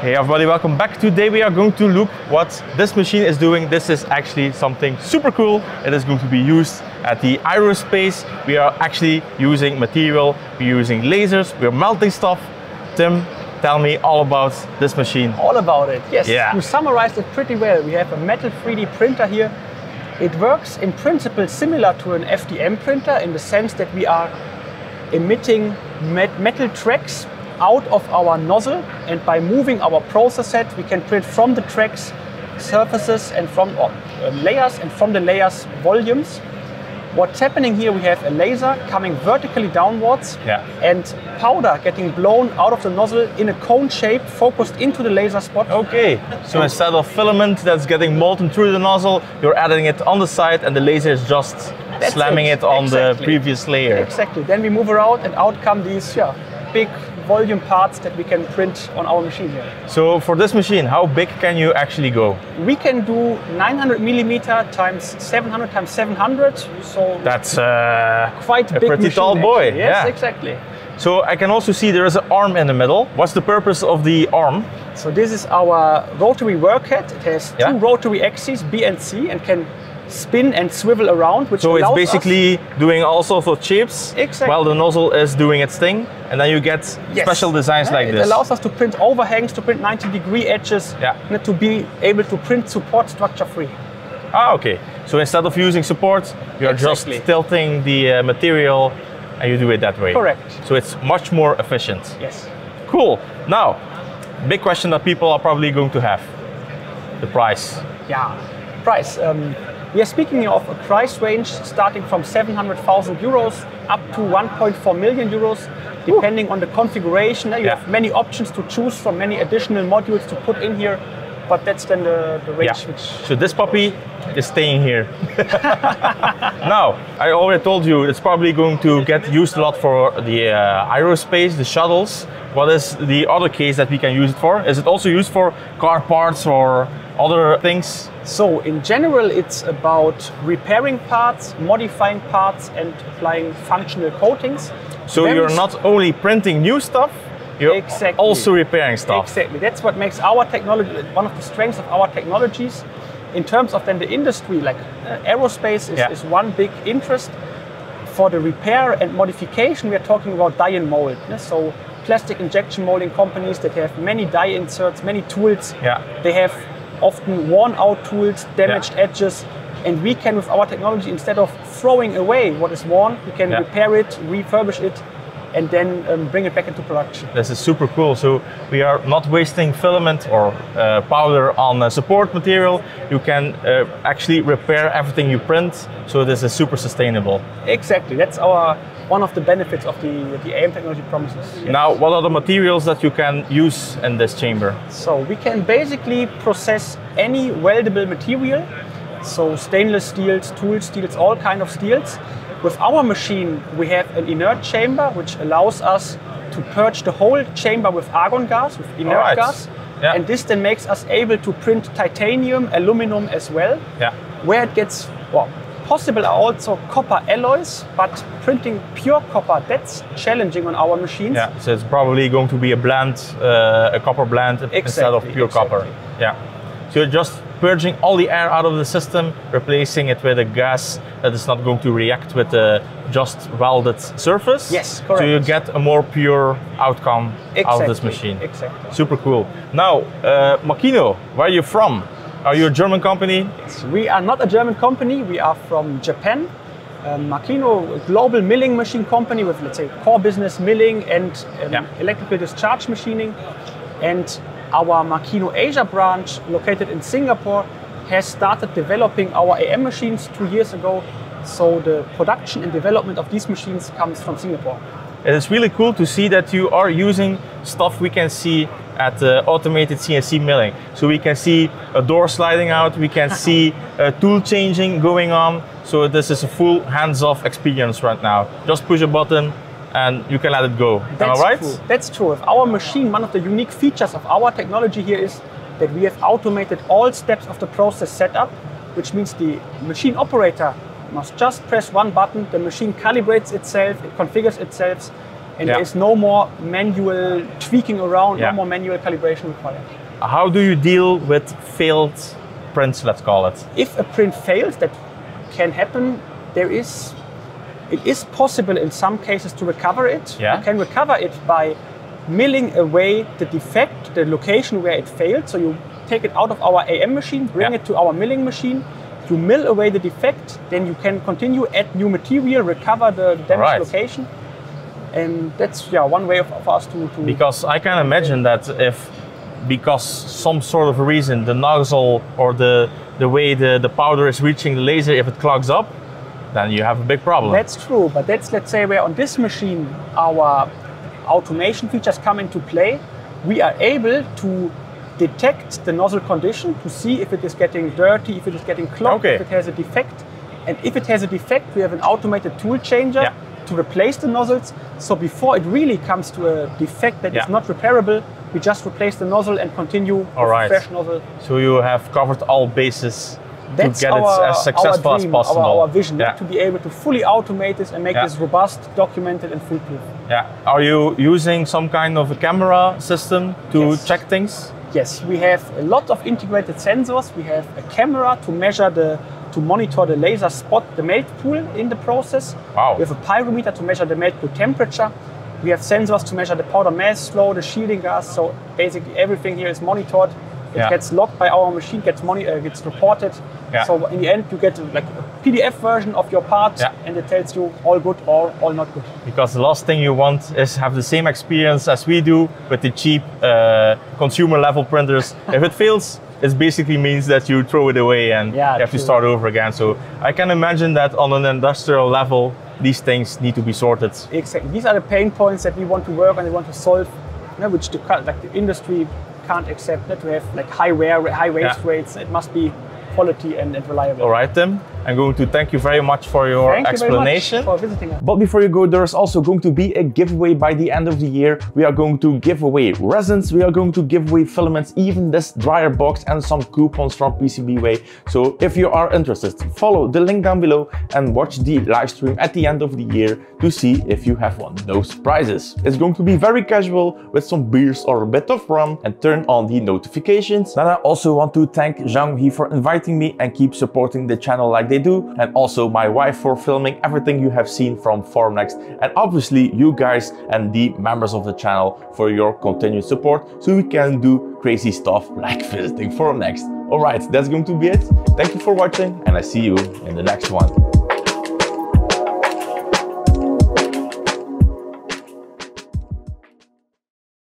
Hey everybody, welcome back. Today we are going to look what this machine is doing. This is actually something super cool. It is going to be used at the aerospace. We are actually using material, we're using lasers, we're melting stuff. Tim, tell me all about this machine. All about it, yes. Yeah. You summarized it pretty well. We have a metal 3D printer here. It works in principle similar to an FDM printer in the sense that we are emitting met metal tracks out of our nozzle and by moving our process head we can print from the tracks surfaces and from uh, layers and from the layers volumes. What's happening here, we have a laser coming vertically downwards Yeah. and powder getting blown out of the nozzle in a cone shape focused into the laser spot. Okay, so instead of filament that's getting molten through the nozzle, you're adding it on the side and the laser is just That's slamming it, it, on the previous layer. Exactly. Then we move around and out come these yeah, big volume parts that we can print on our machine here. So for this machine, how big can you actually go? We can do 900 millimeter times 700 times 700, so That's uh, quite a big pretty machine, tall boy, actually. Yes, yeah. exactly. So I can also see there is an arm in the middle. What's the purpose of the arm? So this is our rotary workhead. It has Yeah. two rotary axes, B and C, and can spin and swivel around, which So it's basically doing all sorts of shapes Exactly. while the nozzle is doing its thing, and then you get Yes. special designs Yeah, like it this. It allows us to print overhangs, to print 90 degree edges, Yeah. and to be able to print support structure free. Ah, okay. So instead of using support, you're Exactly. just tilting the uh, material, and you do it that way. Correct. So it's much more efficient. Yes. Cool. Now, big question that people are probably going to have: the price. Yeah. Price. Um, we are speaking of a price range starting from 700,000 euros up to 1.4 million euros, depending on the configuration. You Yeah. have many options to choose from, many additional modules to put in here, but that's then the, the range Yeah. which So this puppy is staying here. now, I already told you it's probably going to get used a lot for the uh, aerospace, the shuttles. What is the other case that we can use it for? Is it also used for car parts or other things? So in general, it's about repairing parts, modifying parts, and applying functional coatings. So Very you're not only printing new stuff, you're Exactly. also repairing stuff. Exactly. That's what makes our technology one of the strengths of our technologies. In terms of then the industry, like uh, aerospace is, Yeah. is one big interest. For the repair and modification, we are talking about die and mold. yes? So plastic injection molding companies that have many die inserts, many tools. Yeah. They have often worn out tools, damaged edges. And we can, with our technology, instead of throwing away what is worn, we can Yeah. repair it, refurbish it, and then um, bring it back into production. This is super cool. So we are not wasting filament or uh, powder on uh, support material. You can uh, actually repair everything you print. So this is super sustainable. Exactly. That's our one of the benefits of the the AM technology promises. Now, what are the materials that you can use in this chamber? So we can basically process any weldable material. So stainless steels, tool steels, all kind of steels. With our machine, we have an inert chamber which allows us to purge the whole chamber with argon gas, with inert Alright. gas. Yeah. And this then makes us able to print titanium, aluminum as well. Yeah. Where it gets well, possible are also copper alloys, but printing pure copper that's challenging on our machines. Yeah. So it's probably going to be a blend, uh, a copper blend instead of Exactly, pure copper. Yeah. So you're just purging all the air out of the system, replacing it with a gas that is not going to react with the just welded surface. Yes, correct. So you get a more pure outcome out of this machine. Exactly. Super cool. Now, uh, Makino, where are you from? Are you a German company? We are not a German company. We are from Japan. Um, Makino, a global milling machine company with, let's say, core business milling and um, Yeah. electrical discharge machining. And our Makino Asia branch, located in Singapore, has started developing our AM machines two years ago. So the production and development of these machines comes from Singapore. It is really cool to see that you are using stuff we can see at uh, automated CNC milling. So we can see a door sliding out, we can see a tool changing going on. So this is a full hands-off experience right now. Just push a button and you can let it go. Am I That's right? true. That's true. Our machine, one of the unique features of our technology here is that we have automated all steps of the process setup, which means the machine operator must just press one button, the machine calibrates itself, it configures itself, and Yeah. there is no more manual tweaking around, Yeah. no more manual calibration required. How do you deal with failed prints, let's call it? If a print fails, that can happen. There is, it is possible in some cases to recover it. Yeah. You can recover it by milling away the defect, the location where it failed. So you take it out of our AM machine, bring Yeah. it to our milling machine. You mill away the defect, then you can continue add new material, recover the damaged Right. location, and that's yeah one way of, for us to, to Because I can imagine that if, because some sort of reason, the nozzle or the the way the, the powder is reaching the laser, if it clogs up, then you have a big problem. That's true, but that's let's say where on this machine our automation features come into play. We are able to detect the nozzle condition to see if it is getting dirty, if it is getting clogged, Okay. if it has a defect. And if it has a defect, we have an automated tool changer Yeah. To replace the nozzles. So before it really comes to a defect that is Yeah. not repairable, we just replace the nozzle and continue All with right. fresh nozzle. so you have covered all bases That's to get our, it as successful our as possible. Our, our vision Yeah. to be able to fully automate this and make Yeah. this robust, documented, and foolproof. Yeah. Are you using some kind of a camera system to Yes. check things? Yes, we have a lot of integrated sensors. We have a camera to measure the, to monitor the laser spot, the melt pool in the process. Wow. We have a pyrometer to measure the melt pool temperature. We have sensors to measure the powder mass flow, the shielding gas. So basically everything here is monitored. It Yeah. gets logged by our machine, gets moni- uh, gets reported. Yeah. So in the end, you get like a PDF version of your part, Yeah. and it tells you all good or all not good. Because the last thing you want is have the same experience as we do with the cheap uh, consumer level printers. if it fails, it basically means that you throw it away and Yeah, you have to start over again. So I can imagine that on an industrial level, these things need to be sorted. Exactly. These are the pain points that we want to work on and we want to solve, you know, which the like the industry can't accept. That we have like high wear, high waste Yeah. rates. It must be quality and, and reliable. All right, Tim. I'm going to thank you very much for your Thank explanation. you very much for visiting us. But before you go, there's also going to be a giveaway by the end of the year. We are going to give away resins, we are going to give away filaments, even this dryer box and some coupons from PCBWay. So if you are interested, follow the link down below and watch the live stream at the end of the year to see if you have won those prizes. It's going to be very casual with some beers or a bit of rum and turn on the notifications. Then I also want to thank Zhang He for inviting me and keep supporting the channel like they do. And also my wife for filming everything you have seen from Formnext. And obviously you guys and the members of the channel for your continued support so we can do crazy stuff like visiting Formnext. Alright, that's going to be it. Thank you for watching and I see you in the next one.